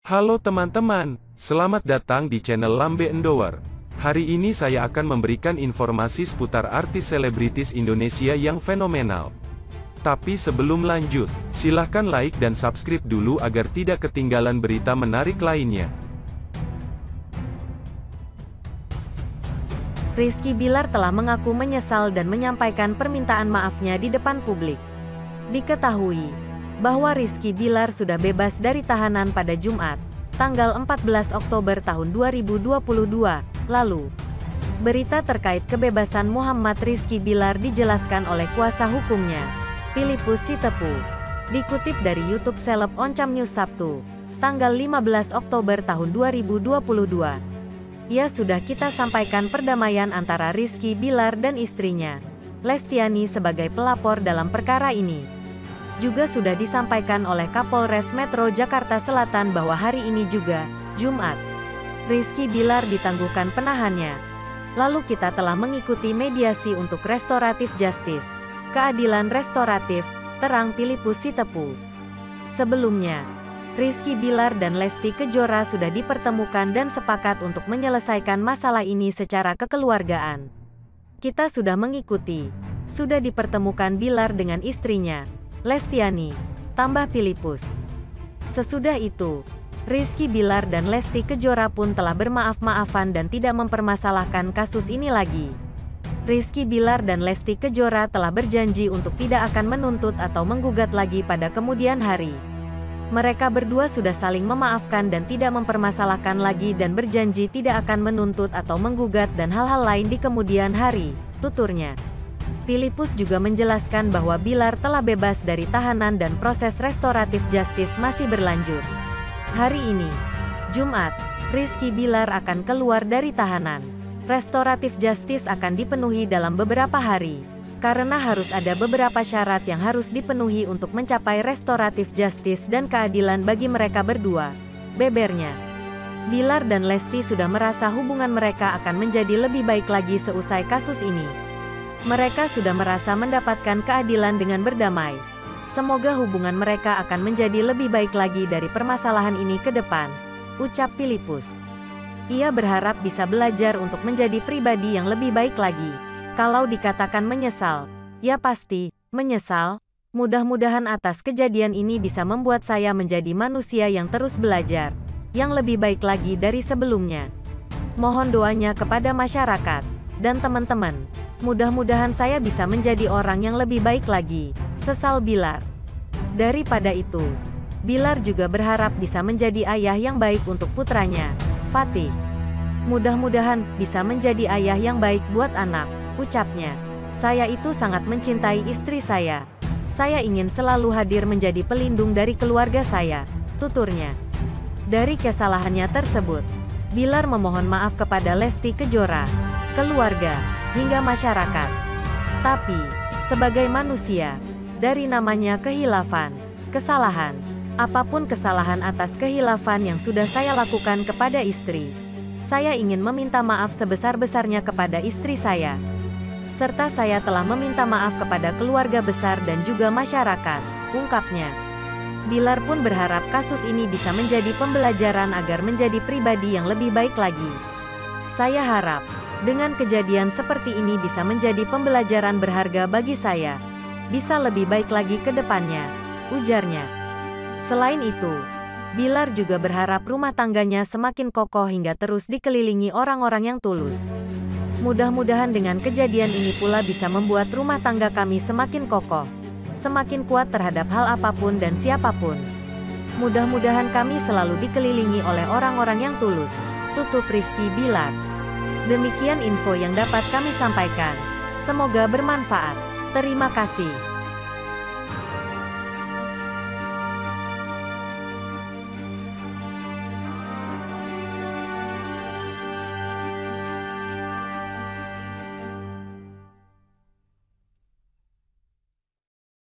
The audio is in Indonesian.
Halo teman-teman, selamat datang di channel Lambe Endower. Hari ini saya akan memberikan informasi seputar artis selebritis Indonesia yang fenomenal. Tapi sebelum lanjut, silahkan like dan subscribe dulu agar tidak ketinggalan berita menarik lainnya. Rizky Bilar telah mengaku menyesal dan menyampaikan permintaan maafnya di depan publik. Diketahui bahwa Rizky Bilar sudah bebas dari tahanan pada Jumat, tanggal 14 Oktober tahun 2022, lalu. Berita terkait kebebasan Muhammad Rizky Bilar dijelaskan oleh kuasa hukumnya, Filipus Sitepu. Dikutip dari YouTube Seleb Oncam News Sabtu, tanggal 15 Oktober tahun 2022. Ia sudah kita sampaikan perdamaian antara Rizky Bilar dan istrinya, Lestiani sebagai pelapor dalam perkara ini juga sudah disampaikan oleh Kapolres Metro Jakarta Selatan bahwa hari ini juga, Jumat, Rizky Bilar ditangguhkan penahannya. Lalu kita telah mengikuti mediasi untuk restoratif justice, keadilan restoratif, terang Filipus Sitepu. Sebelumnya, Rizky Bilar dan Lesti Kejora sudah dipertemukan dan sepakat untuk menyelesaikan masalah ini secara kekeluargaan. Kita sudah mengikuti, sudah dipertemukan Bilar dengan istrinya, Lestiani, tambah Filipus. Sesudah itu, Rizky Bilar dan Lesti Kejora pun telah bermaaf-maafan dan tidak mempermasalahkan kasus ini lagi. Rizky Bilar dan Lesti Kejora telah berjanji untuk tidak akan menuntut atau menggugat lagi pada kemudian hari. Mereka berdua sudah saling memaafkan dan tidak mempermasalahkan lagi dan berjanji tidak akan menuntut atau menggugat dan hal-hal lain di kemudian hari, tuturnya. Filipus juga menjelaskan bahwa Bilar telah bebas dari tahanan dan proses restoratif justice masih berlanjut. Hari ini, Jumat, Rizky Bilar akan keluar dari tahanan. Restoratif justice akan dipenuhi dalam beberapa hari, karena harus ada beberapa syarat yang harus dipenuhi untuk mencapai restoratif justice dan keadilan bagi mereka berdua. Bebernya. Bilar dan Lesti sudah merasa hubungan mereka akan menjadi lebih baik lagi seusai kasus ini. Mereka sudah merasa mendapatkan keadilan dengan berdamai. Semoga hubungan mereka akan menjadi lebih baik lagi dari permasalahan ini ke depan, ucap Filipus. Ia berharap bisa belajar untuk menjadi pribadi yang lebih baik lagi. Kalau dikatakan menyesal, ya pasti, menyesal. Mudah-mudahan atas kejadian ini bisa membuat saya menjadi manusia yang terus belajar, yang lebih baik lagi dari sebelumnya. Mohon doanya kepada masyarakat dan teman-teman. Mudah-mudahan saya bisa menjadi orang yang lebih baik lagi, sesal Bilar. Daripada itu, Bilar juga berharap bisa menjadi ayah yang baik untuk putranya, Fatih. Mudah-mudahan bisa menjadi ayah yang baik buat anak, ucapnya. Saya itu sangat mencintai istri saya. Saya ingin selalu hadir menjadi pelindung dari keluarga saya, tuturnya. Dari kesalahannya tersebut, Bilar memohon maaf kepada Lesti Kejora, keluarga, hingga masyarakat. Tapi, sebagai manusia, dari namanya kehilafan, kesalahan, apa pun kesalahan atas kehilafan yang sudah saya lakukan kepada istri, saya ingin meminta maaf sebesar-besarnya kepada istri saya. Serta saya telah meminta maaf kepada keluarga besar dan juga masyarakat, ungkapnya. Bilar pun berharap kasus ini bisa menjadi pembelajaran agar menjadi pribadi yang lebih baik lagi. Saya harap, dengan kejadian seperti ini bisa menjadi pembelajaran berharga bagi saya. Bisa lebih baik lagi ke depannya, ujarnya. Selain itu, Bilar juga berharap rumah tangganya semakin kokoh hingga terus dikelilingi orang-orang yang tulus. Mudah-mudahan dengan kejadian ini pula bisa membuat rumah tangga kami semakin kokoh, semakin kuat terhadap hal apa pun dan siapa pun. Mudah-mudahan kami selalu dikelilingi oleh orang-orang yang tulus. Tutup Rizky Bilar. Demikian info yang dapat kami sampaikan. Semoga bermanfaat. Terima kasih.